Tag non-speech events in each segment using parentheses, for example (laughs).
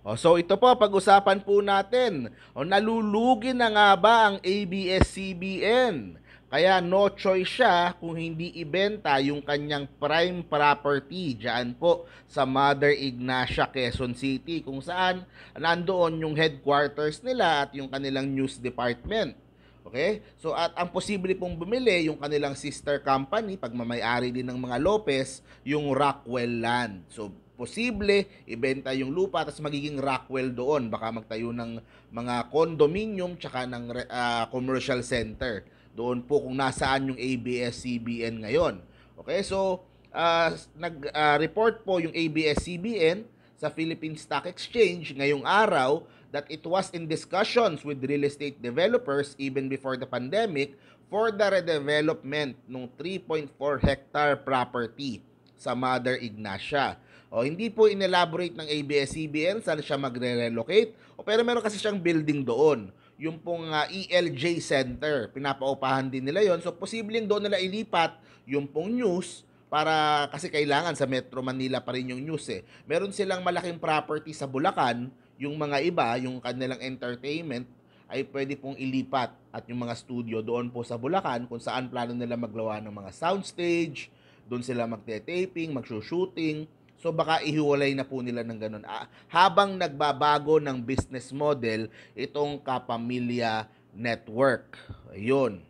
O, so ito po, pag-usapan po natin. O, nalulugi na nga ba ang ABS-CBN? Kaya no choice siya kung hindi ibenta yung kanyang prime property dyan po sa Mother Ignacia, Quezon City kung saan nandoon yung headquarters nila at yung kanilang news department. Okay? So at ang posible pong bumili yung kanilang sister company, pagmamayari din ng mga Lopez, yung Rockwell Land. So posible ibenta yung lupa tapos magiging Rockwell doon. Baka magtayo ng mga condominium tsaka ng uh, commercial center doon po kung nasaan yung ABS-CBN ngayon. Okay, so uh, nag-report uh, po yung ABS-CBN sa Philippine Stock Exchange ngayong araw that it was in discussions with real estate developers even before the pandemic for the redevelopment ng 3.4 hectare property sa Mother Ignacia. O hindi po inelaborate ng ABS-CBN saan siya magre-relocate, o pero meron kasi siyang building doon yung pong uh, ah, ELJ Center. Pinapaupahan din nila yon So, posibleng doon nila ilipat yung pong news para kasi kailangan sa Metro Manila pa rin yung news eh. Meron silang malaking property sa Bulacan, yung mga iba, yung kanilang entertainment, ay pwede pong ilipat at yung mga studio doon po sa Bulacan kung saan plano nila maglawa ng mga soundstage, doon sila magte-taping, magsushooting, So baka ihiwalay na po nila ng ganun. Ah, habang nagbabago ng business model itong Kapamilya Network. Ayun.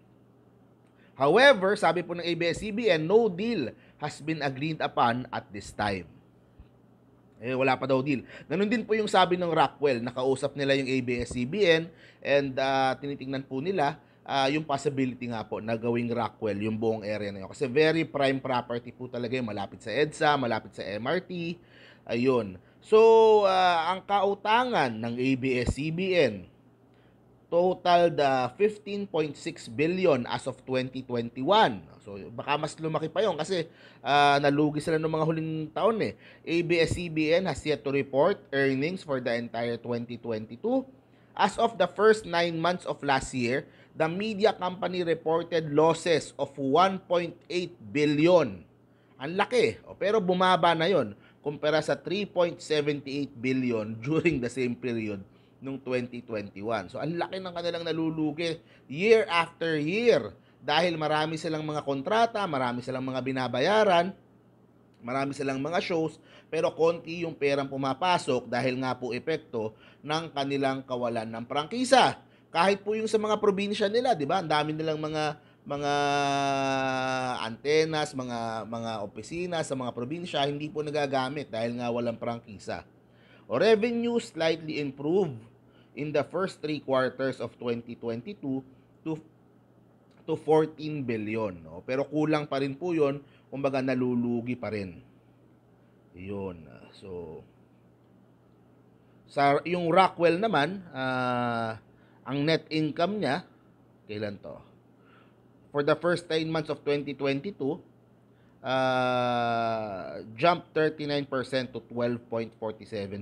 However, sabi po ng ABS-CBN, no deal has been agreed upon at this time. Eh, wala pa daw deal. Ganun din po yung sabi ng Rockwell. Nakausap nila yung ABS-CBN and uh, tinitingnan po nila uh, yung possibility nga po na gawing Rockwell yung buong area na yun. Kasi very prime property po talaga yung malapit sa EDSA, malapit sa MRT. Ayun. So, uh, ang kautangan ng ABS-CBN total the 15.6 billion as of 2021. So baka mas lumaki pa yon kasi uh, nalugi sila ng mga huling taon eh. ABS-CBN has yet to report earnings for the entire 2022. As of the first 9 months of last year, the media company reported losses of 1.8 billion. Ang laki. O, pero bumaba na yon kumpara sa 3.78 billion during the same period nung 2021. So, ang laki ng kanilang nalulugi year after year dahil marami silang mga kontrata, marami silang mga binabayaran, marami silang mga shows, pero konti yung perang pumapasok dahil nga po epekto ng kanilang kawalan ng prangkisa kahit po yung sa mga probinsya nila, 'di ba? Ang dami nilang mga mga antenas, mga mga opisina sa mga probinsya hindi po nagagamit dahil nga walang prangkisa. Revenue slightly improved in the first three quarters of 2022 to to 14 billion. No? Pero kulang pa rin po 'yon, kumbaga nalulugi pa rin. 'Yun. So sa yung Rockwell naman, ah uh, ang net income niya, kailan to? For the first 9 months of 2022, uh, jumped 39% to 12.47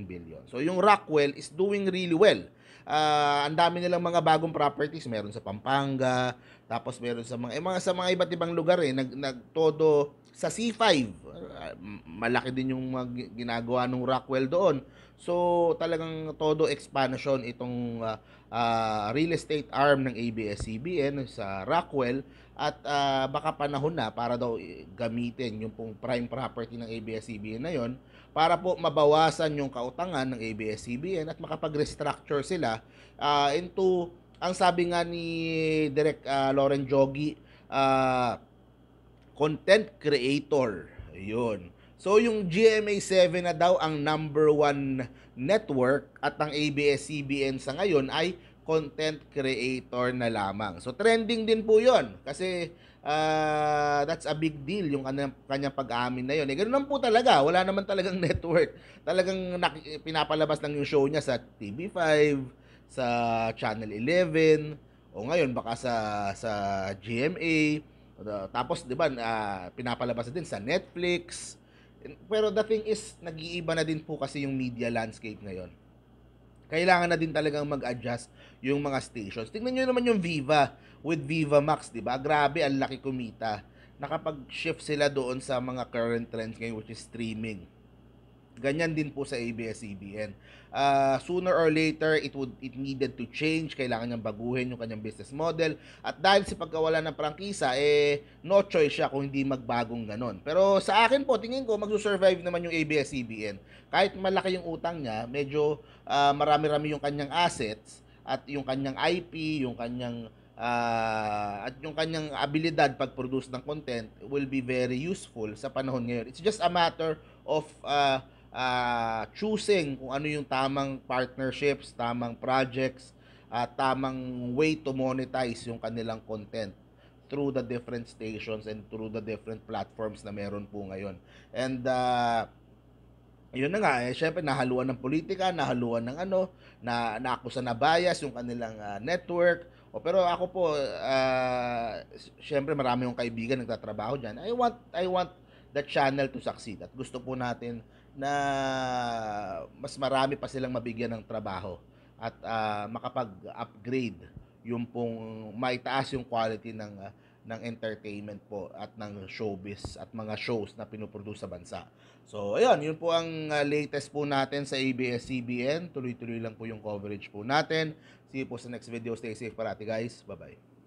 billion. So yung Rockwell is doing really well. Uh, ang dami nilang mga bagong properties, meron sa Pampanga, tapos meron sa mga eh, mga sa mga iba't ibang lugar eh nag nagtodo sa C5. Uh, malaki din yung mga ginagawa ng Rockwell doon. So talagang todo expansion itong uh, uh, real estate arm ng ABS-CBN sa Rockwell at uh, baka panahon na para daw gamitin yung pong prime property ng ABS-CBN na yon para po mabawasan yung kautangan ng ABS-CBN at makapag-restructure sila uh, into ang sabi nga ni Direk uh, Lauren Jogi uh, content creator. Yun So yung GMA7 na daw ang number one network at ang ABS-CBN sa ngayon ay content creator na lamang. So trending din po yon kasi uh, that's a big deal yung kanyang, kanyang pag-amin na yon. Eh, ganun po talaga. Wala naman talagang (laughs) network. Talagang pinapalabas lang yung show niya sa TV5, sa Channel 11, o ngayon baka sa sa GMA. Tapos 'di ba uh, pinapalabas din sa Netflix pero the thing is, nag-iiba na din po kasi yung media landscape ngayon. Kailangan na din talagang mag-adjust yung mga stations. Tingnan nyo naman yung Viva with Viva Max, di ba? Grabe, ang laki kumita. Nakapag-shift sila doon sa mga current trends ngayon which is streaming. Ganyan din po sa ABS-CBN. Uh, sooner or later, it would it needed to change. Kailangan niyang baguhin yung kanyang business model. At dahil sa pagkawala ng prangkisa, eh, no choice siya kung hindi magbagong ganon. Pero sa akin po, tingin ko, magsusurvive naman yung ABS-CBN. Kahit malaki yung utang niya, medyo uh, marami-rami yung kanyang assets at yung kanyang IP, yung kanyang uh, at yung kanyang abilidad pag-produce ng content will be very useful sa panahon ngayon. It's just a matter of uh, uh, choosing kung ano yung tamang partnerships, tamang projects, at tamang way to monetize yung kanilang content through the different stations and through the different platforms na meron po ngayon. And uh, yun na nga, eh, syempre nahaluan ng politika, nahaluan ng ano, na naakusa na bias yung kanilang uh, network. O, pero ako po, uh, syempre marami yung kaibigan nagtatrabaho diyan. I want I want the channel to succeed. At gusto po natin na mas marami pa silang mabigyan ng trabaho at uh, makapag-upgrade yung pong maitaas yung quality ng uh, ng entertainment po at ng showbiz at mga shows na pinoproduce sa bansa. So, ayun, yun po ang uh, latest po natin sa ABS-CBN. Tuloy-tuloy lang po yung coverage po natin. See you po sa next video. Stay safe parati guys. Bye-bye.